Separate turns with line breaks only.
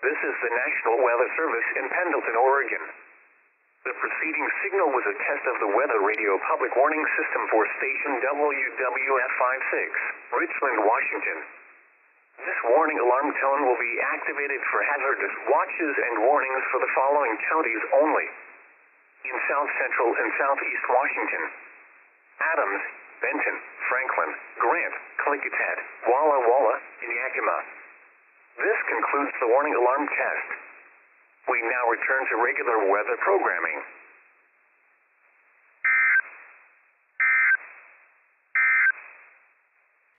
is the National Weather Service in Pendleton, Oregon. The preceding signal was a test of the weather radio public warning system for station WWF56, Richland, Washington. This warning alarm tone will be activated for hazardous watches and warnings for the following counties only. In south central and southeast Washington, Adams, Benton, Franklin, Grant, Klickitat, Walla Walla, and Yakima. This concludes the warning alarm test. We now return to regular weather programming.